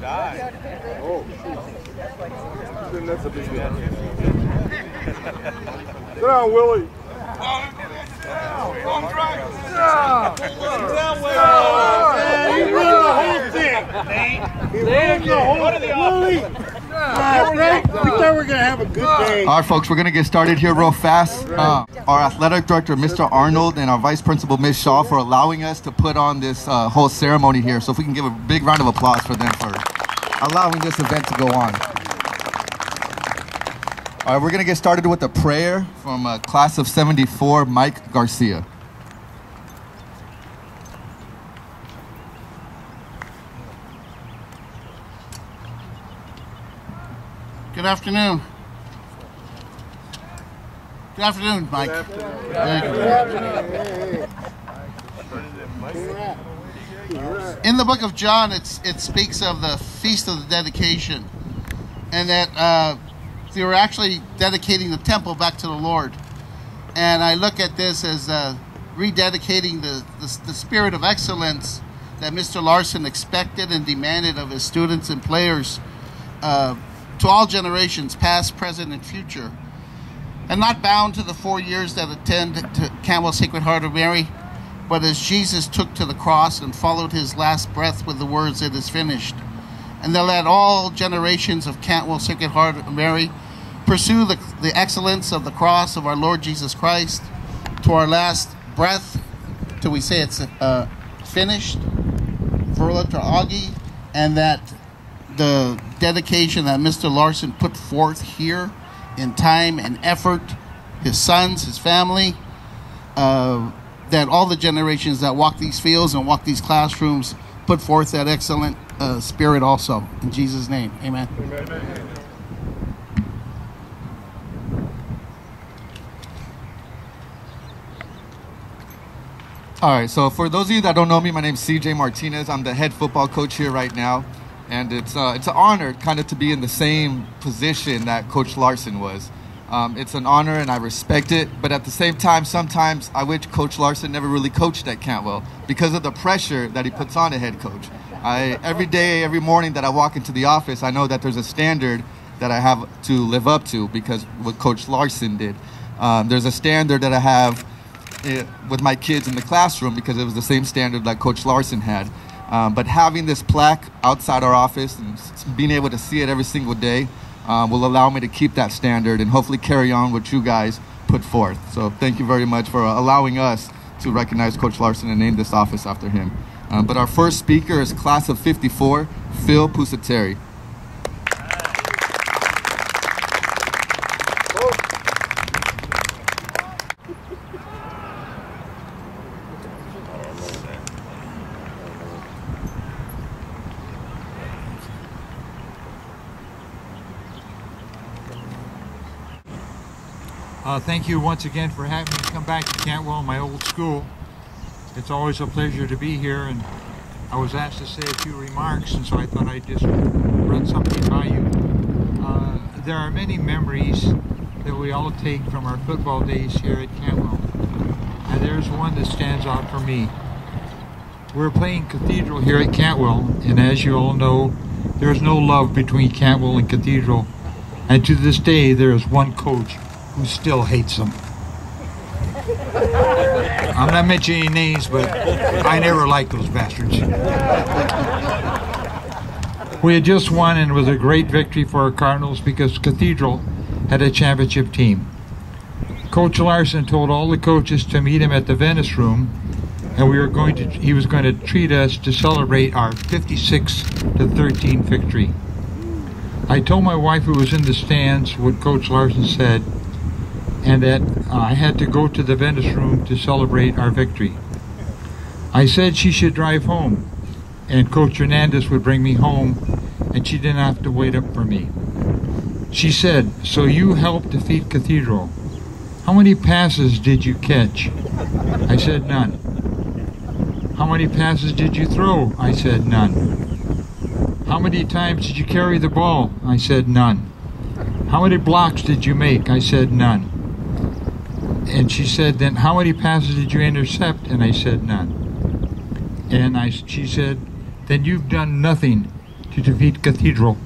died. Then that's a big deal. Sit down, Willie. He ruined the whole thing. He ruined the whole thing. Willie. Ah, we thought we were gonna have a good day. All right, folks, we're going to get started here real fast. Uh, our athletic director, Mr. Arnold, and our vice principal, Ms. Shaw, for allowing us to put on this uh, whole ceremony here. So, if we can give a big round of applause for them for allowing this event to go on. All right, we're going to get started with a prayer from uh, class of 74, Mike Garcia. Good afternoon. Good afternoon, Mike. Thank you. In the book of John, it's, it speaks of the feast of the dedication, and that uh, they were actually dedicating the temple back to the Lord. And I look at this as uh, rededicating the, the, the spirit of excellence that Mr. Larson expected and demanded of his students and players uh, to all generations, past, present, and future, and not bound to the four years that attend to Cantwell Sacred Heart of Mary, but as Jesus took to the cross and followed his last breath with the words, It is finished. And then let all generations of Cantwell Sacred Heart of Mary pursue the, the excellence of the cross of our Lord Jesus Christ to our last breath till we say it's uh, finished, Verla to Augie, and that the dedication that Mr. Larson put forth here in time and effort, his sons, his family, uh, that all the generations that walk these fields and walk these classrooms put forth that excellent uh, spirit also. In Jesus' name, amen. All right, so for those of you that don't know me, my name's CJ Martinez. I'm the head football coach here right now, and it's uh, it's an honor kind of to be in the same position that Coach Larson was. Um, it's an honor, and I respect it. But at the same time, sometimes I wish Coach Larson never really coached at Cantwell because of the pressure that he puts on a head coach. I every day, every morning that I walk into the office, I know that there's a standard that I have to live up to because what Coach Larson did. Um, there's a standard that I have it, with my kids in the classroom because it was the same standard that Coach Larson had. Um, but having this plaque outside our office and being able to see it every single day um, will allow me to keep that standard and hopefully carry on what you guys put forth. So thank you very much for allowing us to recognize Coach Larson and name this office after him. Uh, but our first speaker is class of 54, Phil Pusateri. Uh, thank you once again for having me come back to Cantwell, my old school. It's always a pleasure to be here, and I was asked to say a few remarks, and so I thought I'd just run something by you. Uh, there are many memories that we all take from our football days here at Cantwell, and there's one that stands out for me. We're playing Cathedral here at Cantwell, and as you all know, there's no love between Cantwell and Cathedral, and to this day there is one coach who still hates them. I'm not mentioning names, but I never liked those bastards. We had just won, and it was a great victory for our Cardinals because Cathedral had a championship team. Coach Larson told all the coaches to meet him at the Venice Room, and we were going to. He was going to treat us to celebrate our 56 to 13 victory. I told my wife, who was in the stands, what Coach Larson said, and that I had to go to the Venice room to celebrate our victory. I said she should drive home, and Coach Hernandez would bring me home, and she didn't have to wait up for me. She said, So you helped defeat Cathedral. How many passes did you catch? I said, None. How many passes did you throw? I said, None. How many times did you carry the ball? I said, None. How many blocks did you make? I said, None. And she said, then how many passes did you intercept? And I said, none. And I, she said, then you've done nothing to defeat Cathedral,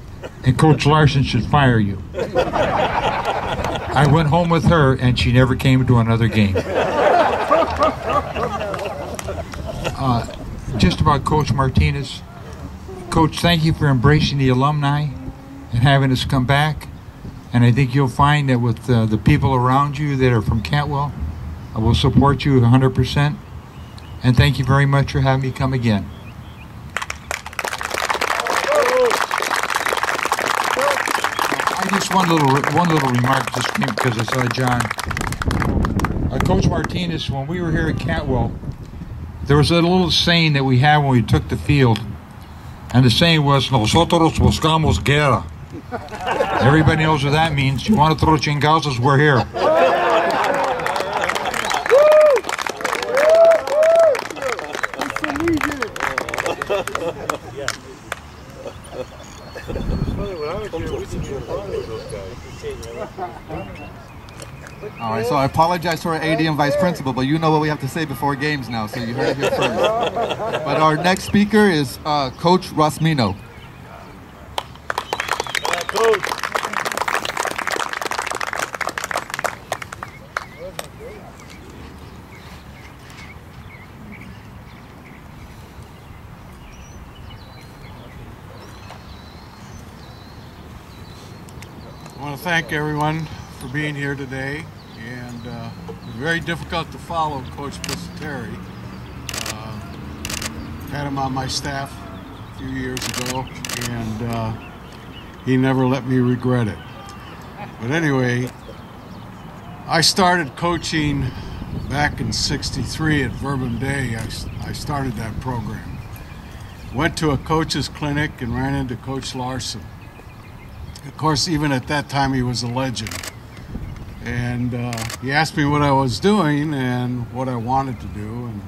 and Coach Larson should fire you. I went home with her, and she never came to another game. Uh, just about Coach Martinez. Coach, thank you for embracing the alumni and having us come back. And I think you'll find that with uh, the people around you that are from Cantwell, I will support you 100%. And thank you very much for having me come again. I just one little one little remark just came because I saw John. Uh, Coach Martinez, when we were here at Cantwell, there was a little saying that we had when we took the field, and the saying was "Nosotros buscamos guerra." Everybody knows what that means. You want to throw chingazos, we're here. All right, so I apologize to our AD and vice principal, but you know what we have to say before games now, so you heard it here first. But our next speaker is uh, Coach Rosmino. I want to thank everyone for being here today, and uh, it's very difficult to follow Coach Pusateri. Uh, had him on my staff a few years ago, and uh, he never let me regret it. But anyway, I started coaching back in 63 at Verbum Dei. I, I started that program. Went to a coach's clinic and ran into Coach Larson. Of course, even at that time, he was a legend. And uh, he asked me what I was doing and what I wanted to do. And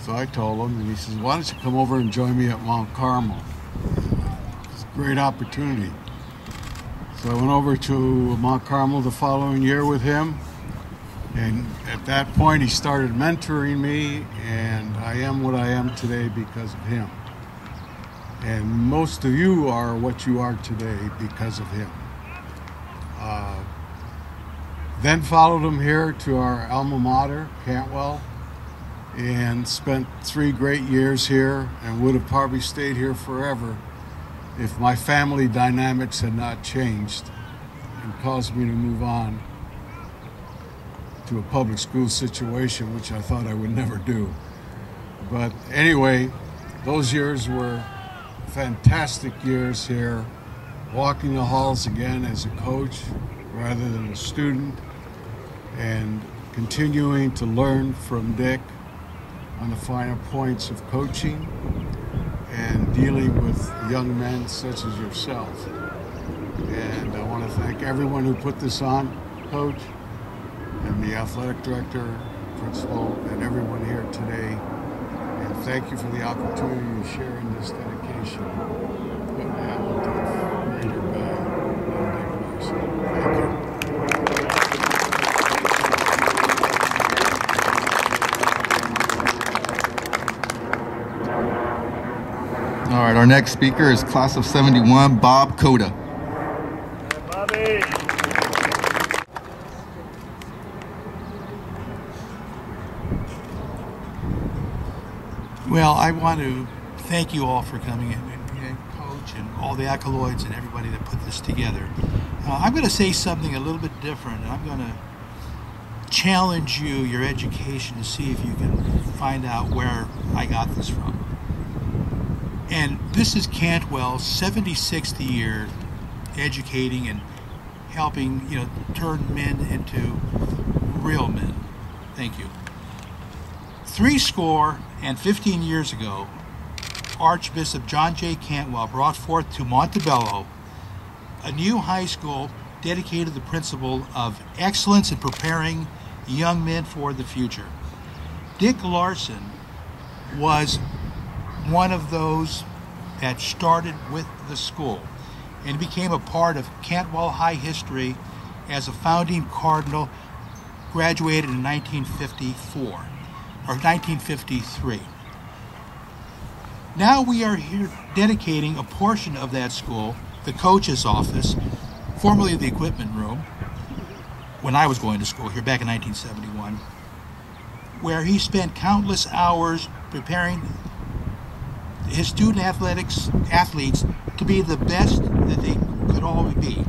so I told him, and he says, Why don't you come over and join me at Mount Carmel? It's a great opportunity. So I went over to Mount Carmel the following year with him. And at that point, he started mentoring me, and I am what I am today because of him. And most of you are what you are today because of him. Uh, then followed him here to our alma mater, Cantwell, and spent three great years here and would have probably stayed here forever if my family dynamics had not changed and caused me to move on to a public school situation, which I thought I would never do. But anyway, those years were fantastic years here, walking the halls again as a coach rather than a student, and continuing to learn from Dick on the finer points of coaching and dealing with young men such as yourself. And I want to thank everyone who put this on, Coach, and the athletic director, principal, and everyone here today. Thank you for the opportunity to share in this dedication. All right, our next speaker is class of 71, Bob Coda. Well, I want to thank you all for coming in, and, Coach, and all the accolades, and everybody that put this together. Uh, I'm going to say something a little bit different. I'm going to challenge you, your education, to see if you can find out where I got this from. And this is Cantwell's 76th year educating and helping, you know, turn men into real men. Thank you. Three score and 15 years ago, Archbishop John J. Cantwell brought forth to Montebello a new high school dedicated to the principle of excellence in preparing young men for the future. Dick Larson was one of those that started with the school and became a part of Cantwell High history as a founding cardinal, graduated in 1954 or 1953. Now we are here dedicating a portion of that school, the coach's office, formerly the equipment room, when I was going to school here back in 1971, where he spent countless hours preparing his student athletics athletes to be the best that they could all be,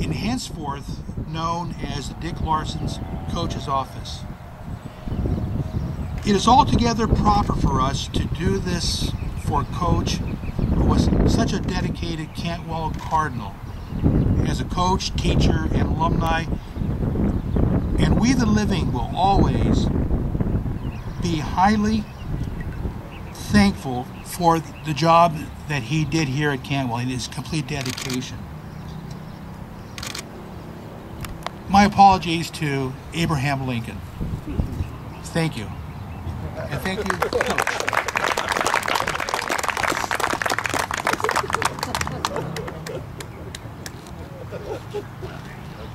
and henceforth known as Dick Larson's coach's office. It is altogether proper for us to do this for Coach, who was such a dedicated Cantwell Cardinal, as a coach, teacher, and alumni. And we, the living, will always be highly thankful for the job that he did here at Cantwell and his complete dedication. My apologies to Abraham Lincoln. Thank you. And thank you, Coach.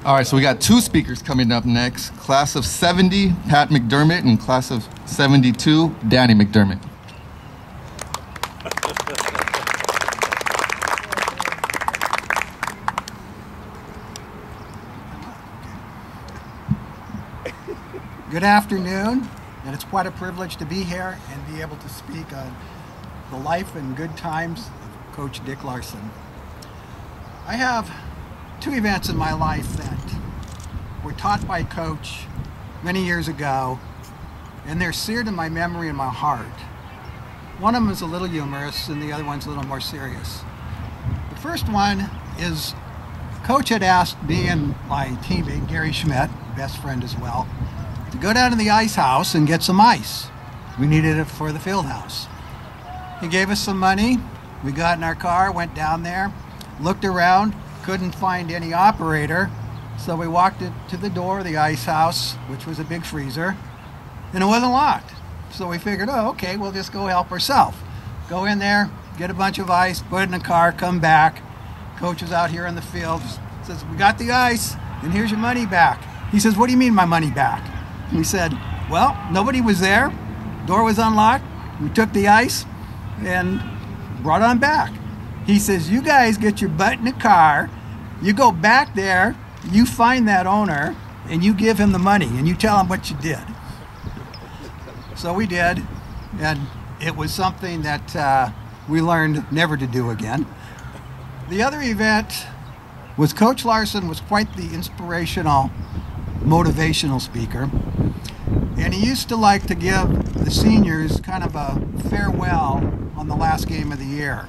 All right, so we got two speakers coming up next. Class of 70, Pat McDermott, and class of 72, Danny McDermott. Good afternoon, and it's quite a privilege to be here and be able to speak on the life and good times of Coach Dick Larson. I have two events in my life that were taught by Coach many years ago, and they're seared in my memory and my heart. One of them is a little humorous, and the other one's a little more serious. The first one is Coach had asked me and my teammate, Gary Schmidt, best friend as well, to go down to the ice house and get some ice. We needed it for the field house. He gave us some money. We got in our car, went down there, looked around, couldn't find any operator. So we walked it to the door of the ice house, which was a big freezer, and it wasn't locked. So we figured, oh, okay, we'll just go help ourselves. Go in there, get a bunch of ice, put it in the car, come back. Coach was out here in the field, says, we got the ice, and here's your money back. He says, what do you mean my money back? We said, well, nobody was there. Door was unlocked. We took the ice and brought on back. He says, you guys get your butt in the car. You go back there. You find that owner and you give him the money and you tell him what you did. So we did. And it was something that uh, we learned never to do again. The other event was Coach Larson was quite the inspirational, motivational speaker. And he used to like to give the seniors kind of a farewell on the last game of the year.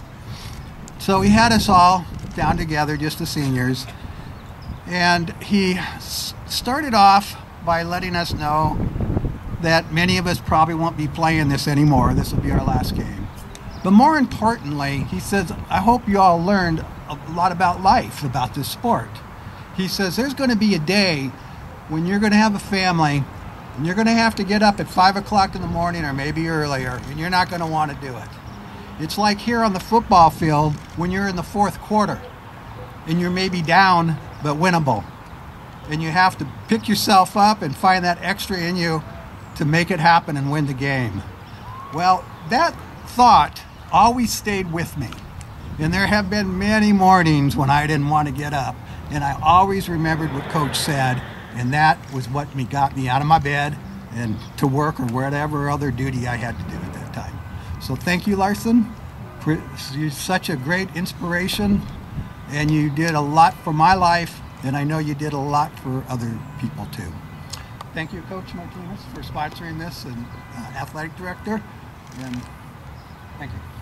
So he had us all down together, just the seniors. And he started off by letting us know that many of us probably won't be playing this anymore. This will be our last game. But more importantly, he says, I hope you all learned a lot about life, about this sport. He says, there's going to be a day when you're going to have a family and you're going to have to get up at 5 o'clock in the morning or maybe earlier, and you're not going to want to do it. It's like here on the football field when you're in the fourth quarter and you're maybe down but winnable. And you have to pick yourself up and find that extra in you to make it happen and win the game. Well, that thought always stayed with me. And there have been many mornings when I didn't want to get up. And I always remembered what Coach said, and that was what me got me out of my bed and to work or whatever other duty I had to do at that time. So thank you, Larson. You're such a great inspiration, and you did a lot for my life, and I know you did a lot for other people too. Thank you, Coach Martinez, for sponsoring this and uh, athletic director, and thank you.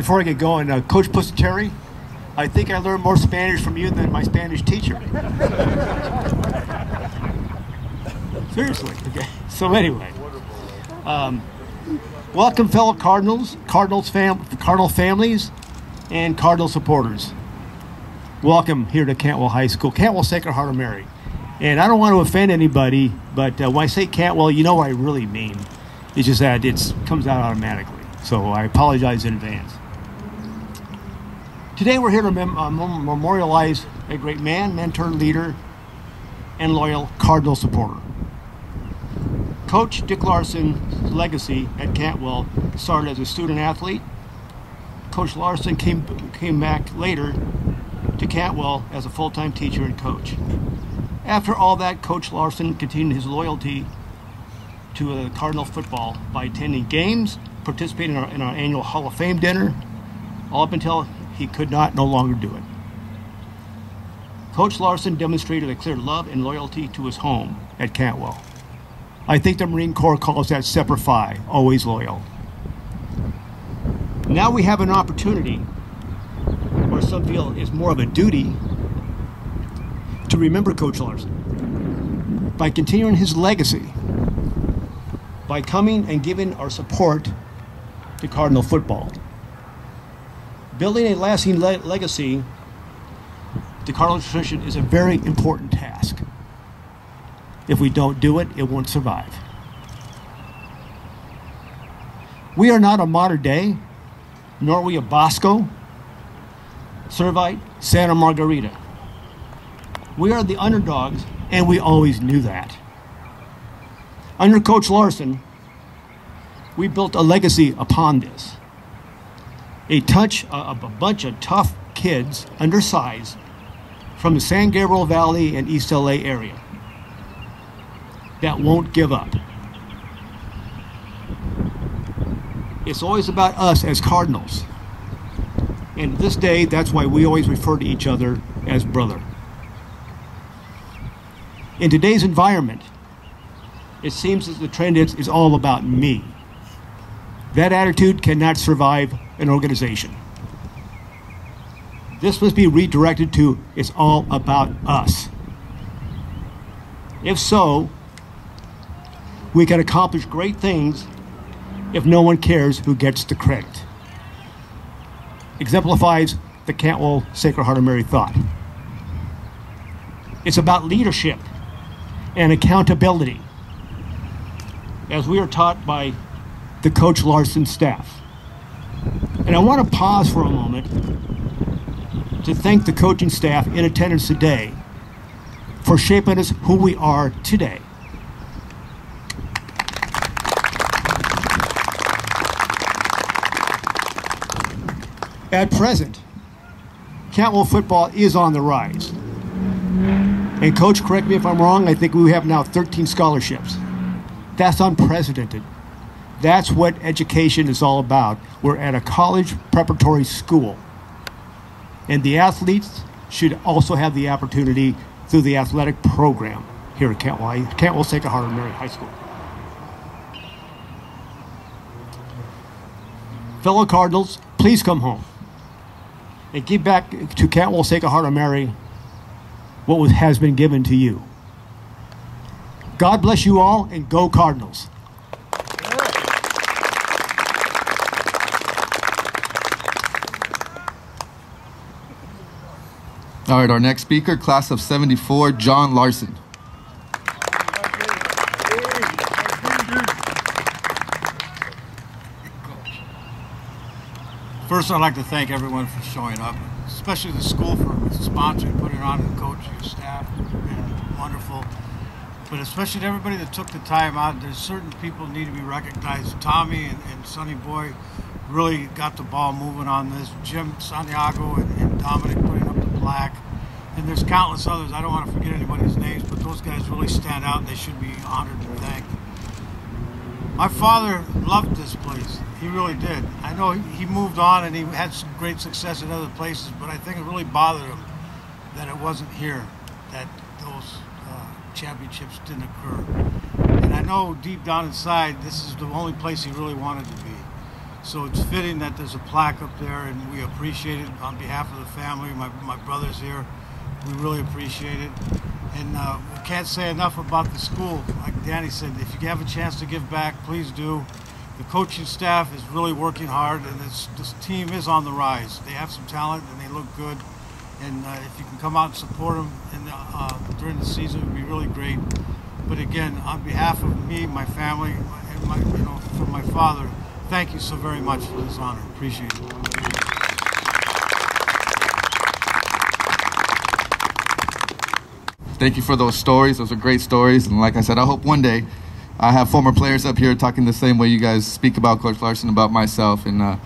Before I get going, uh, Coach Pusateri, I think I learned more Spanish from you than my Spanish teacher. Seriously. Okay. So anyway, um, welcome fellow Cardinals, Cardinals fam, Cardinal families, and Cardinal supporters. Welcome here to Cantwell High School, Cantwell Sacred Heart of Mary. And I don't want to offend anybody, but uh, when I say Cantwell, you know what I really mean. It's just that it comes out automatically. So I apologize in advance. Today we're here to mem- uh, memorialize a great man, mentor, leader, and loyal Cardinal supporter. Coach Dick Larson's legacy at Cantwell started as a student athlete. Coach Larson came, came back later to Cantwell as a full-time teacher and coach. After all that, Coach Larson continued his loyalty to uh, Cardinal football by attending games, participating in our, in our annual Hall of Fame dinner, all up until he could not no longer do it. Coach Larson demonstrated a clear love and loyalty to his home at Cantwell. I think the Marine Corps calls that Semper Fi, always loyal. Now we have an opportunity, or some feel is more of a duty, to remember Coach Larson by continuing his legacy, by coming and giving our support to Cardinal football. Building a lasting le- legacy to Carlos tradition is a very important task. If we don't do it, it won't survive. We are not a Mater Dei, nor are we a Bosco, Servite, Santa Margarita. We are the underdogs, and we always knew that. Under Coach Larson, we built a legacy upon this a touch a, a bunch of tough kids, undersized, from the San Gabriel Valley and East LA area that won't give up. It's always about us as Cardinals. And this day, that's why we always refer to each other as brother. In today's environment, it seems that the trend is, is all about me. That attitude cannot survive an organization. This must be redirected to it's all about us. If so, we can accomplish great things if no one cares who gets the credit. Exemplifies the Cantwell Sacred Heart of Mary thought. It's about leadership and accountability, as we are taught by the Coach Larson staff. And I want to pause for a moment to thank the coaching staff in attendance today for shaping us who we are today. At present, Cantwell football is on the rise. And coach, correct me if I'm wrong, I think we have now 13 scholarships. That's unprecedented That's what education is all about. We're at a college preparatory school. And the athletes should also have the opportunity through the athletic program here at Cantwell, Cantwell Sacred Heart of Mary High School. Fellow Cardinals, please come home and give back to Cantwell Sacred Heart of Mary what was, has been given to you. God bless you all and go Cardinals. All right, our next speaker, class of 74, John Larson. First, I'd like to thank everyone for showing up, especially the school for sponsoring, putting it on, the coach, your staff, been wonderful. But especially to everybody that took the time out. There's certain people need to be recognized. Tommy and, and Sonny Boy really got the ball moving on this. Jim Santiago and, and Dominic putting up the plaque. And there's countless others. I don't want to forget anybody's names, but those guys really stand out and they should be honored and thanked. My father loved this place. He really did. I know he, he moved on and he had some great success in other places, but I think it really bothered him that it wasn't here that those uh, championships didn't occur. And I know deep down inside, this is the only place he really wanted to be. So it's fitting that there's a plaque up there, and we appreciate it on behalf of the family. My, my brother's here. We really appreciate it. And uh, we can't say enough about the school. Like Danny said, if you have a chance to give back, please do. The coaching staff is really working hard, and this, this team is on the rise. They have some talent, and they look good. And uh, if you can come out and support them the, uh, during the season, it would be really great. But again, on behalf of me, my family, and my, you know, from my father, thank you so very much for this honor. Appreciate it. Thank you for those stories. Those are great stories. And like I said, I hope one day I have former players up here talking the same way you guys speak about Coach Larson, about myself. And uh,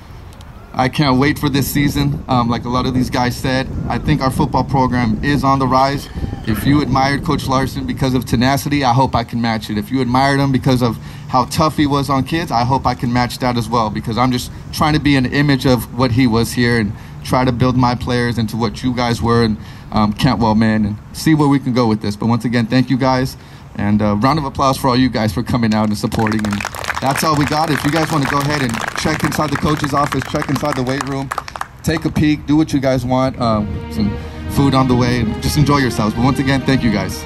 I can't wait for this season. Um, like a lot of these guys said, I think our football program is on the rise. If you admired Coach Larson because of tenacity, I hope I can match it. If you admired him because of how tough he was on kids, I hope I can match that as well because I'm just trying to be an image of what he was here and try to build my players into what you guys were and um, Cantwell, man, and see where we can go with this. But once again, thank you guys. And uh, round of applause for all you guys for coming out and supporting. And that's all we got. If you guys want to go ahead and check inside the coach's office, check inside the weight room, take a peek, do what you guys want. Um, some food on the way, and just enjoy yourselves. But once again, thank you guys.